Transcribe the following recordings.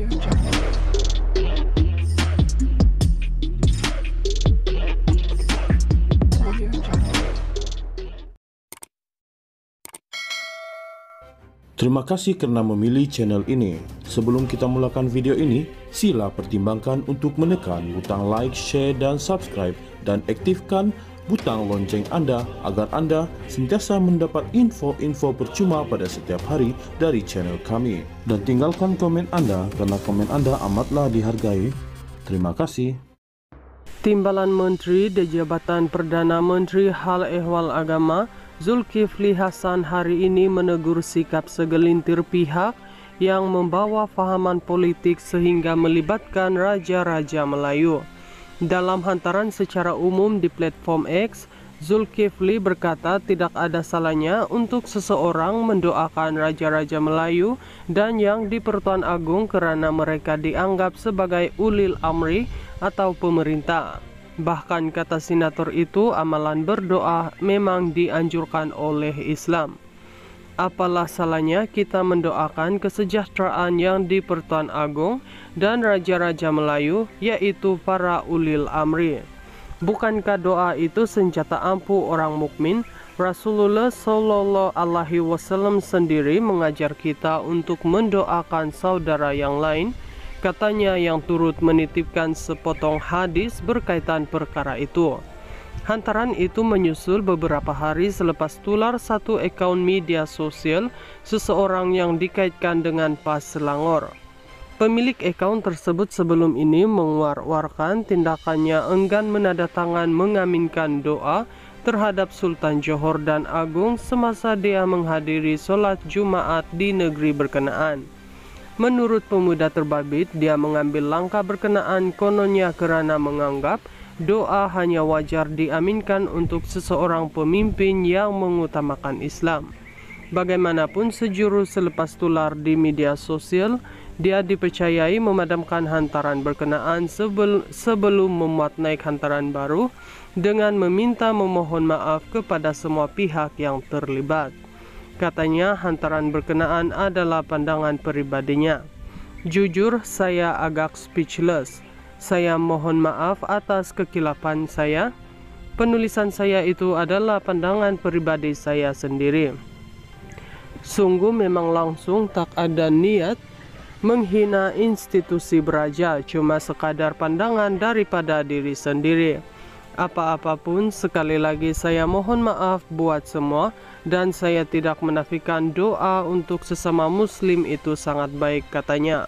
Terima kasih karena memilih channel ini. Sebelum kita mulakan video ini, sila pertimbangkan untuk menekan butang like, share, dan subscribe, dan aktifkan butang lonceng Anda agar Anda sentiasa mendapat info-info percuma pada setiap hari dari channel kami. Dan tinggalkan komen Anda karena komen Anda amatlah dihargai. Terima kasih. Timbalan Menteri di Jabatan Perdana Menteri Hal Ehwal Agama Zulkifli Hasan hari ini menegur sikap segelintir pihak yang membawa fahaman politik sehingga melibatkan raja-raja Melayu. Dalam hantaran secara umum di platform X, Zulkifli berkata tidak ada salahnya untuk seseorang mendoakan raja-raja Melayu dan yang di Pertuan Agung kerana mereka dianggap sebagai ulil amri atau pemerintah. Bahkan kata senator itu amalan berdoa memang dianjurkan oleh Islam. Apalah salahnya kita mendoakan kesejahteraan yang di Pertuan Agung dan Raja-Raja Melayu yaitu para ulil amri. Bukankah doa itu senjata ampuh orang mukmin? Rasulullah Shallallahu Alaihi Wasallam sendiri mengajar kita untuk mendoakan saudara yang lain Katanya yang turut menitipkan sepotong hadis berkaitan perkara itu. Hantaran itu menyusul beberapa hari selepas tular satu akun media sosial seseorang yang dikaitkan dengan Pas Selangor. Pemilik akun tersebut sebelum ini menguar-warkan tindakannya enggan menandatangan mengaminkan doa terhadap Sultan Johor dan Agung semasa dia menghadiri sholat Jumaat di negeri berkenaan. Menurut pemuda terbabit, dia mengambil langkah berkenaan kononnya kerana menganggap doa hanya wajar diaminkan untuk seseorang pemimpin yang mengutamakan Islam. Bagaimanapun sejuru selepas tular di media sosial, dia dipercayai memadamkan hantaran berkenaan sebel, sebelum memuat naik hantaran baru dengan meminta memohon maaf kepada semua pihak yang terlibat. Katanya hantaran berkenaan adalah pandangan peribadinya. Jujur saya agak speechless. Saya mohon maaf atas kekilapan saya. Penulisan saya itu adalah pandangan pribadi saya sendiri. Sungguh memang langsung tak ada niat menghina institusi beraja cuma sekadar pandangan daripada diri sendiri. Apa-apapun sekali lagi saya mohon maaf buat semua dan saya tidak menafikan doa untuk sesama muslim itu sangat baik katanya.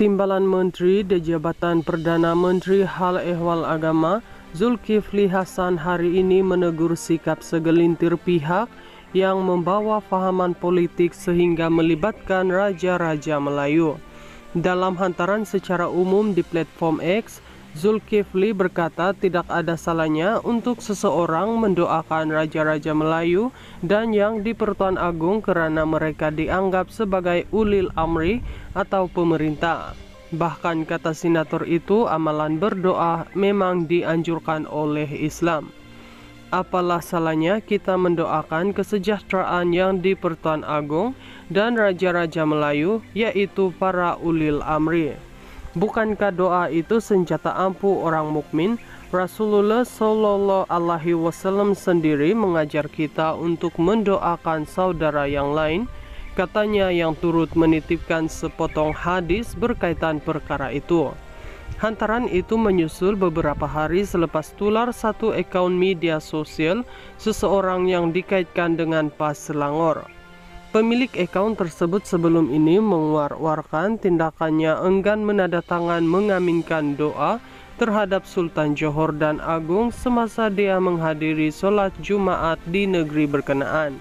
Timbalan Menteri di Jabatan Perdana Menteri Hal Ehwal Agama Zulkifli Hasan hari ini menegur sikap segelintir pihak yang membawa fahaman politik sehingga melibatkan raja-raja Melayu. Dalam hantaran secara umum di platform X, Zulkifli berkata tidak ada salahnya untuk seseorang mendoakan raja-raja Melayu dan yang di Pertuan Agung kerana mereka dianggap sebagai ulil amri atau pemerintah. Bahkan kata senator itu amalan berdoa memang dianjurkan oleh Islam. Apalah salahnya kita mendoakan kesejahteraan yang di Pertuan Agung dan raja-raja Melayu yaitu para ulil amri. Bukankah doa itu senjata ampuh orang mukmin? Rasulullah Shallallahu Alaihi Wasallam sendiri mengajar kita untuk mendoakan saudara yang lain. Katanya yang turut menitipkan sepotong hadis berkaitan perkara itu. Hantaran itu menyusul beberapa hari selepas tular satu akun media sosial seseorang yang dikaitkan dengan Pas Selangor. Pemilik akun tersebut sebelum ini menguar-warkan tindakannya enggan menandatangan mengaminkan doa terhadap Sultan Johor dan Agung semasa dia menghadiri sholat Jumaat di negeri berkenaan.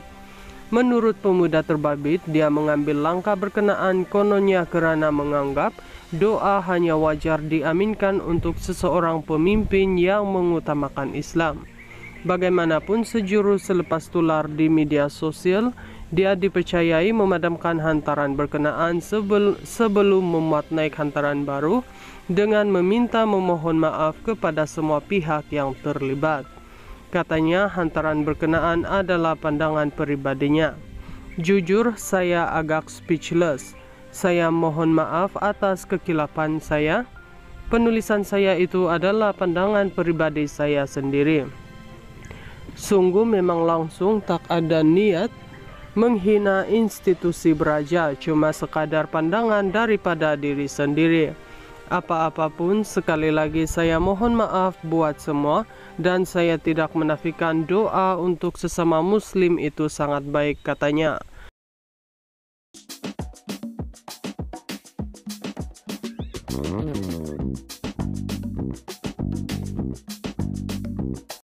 Menurut pemuda terbabit, dia mengambil langkah berkenaan kononnya kerana menganggap doa hanya wajar diaminkan untuk seseorang pemimpin yang mengutamakan Islam. Bagaimanapun sejuru selepas tular di media sosial, dia dipercayai memadamkan hantaran berkenaan sebel, sebelum memuat naik hantaran baru dengan meminta memohon maaf kepada semua pihak yang terlibat. Katanya hantaran berkenaan adalah pandangan peribadinya. Jujur saya agak speechless. Saya mohon maaf atas kekilapan saya. Penulisan saya itu adalah pandangan pribadi saya sendiri. Sungguh memang langsung tak ada niat menghina institusi beraja, cuma sekadar pandangan daripada diri sendiri. Apa-apapun, sekali lagi saya mohon maaf buat semua dan saya tidak menafikan doa untuk sesama muslim itu sangat baik katanya. Mm-hmm.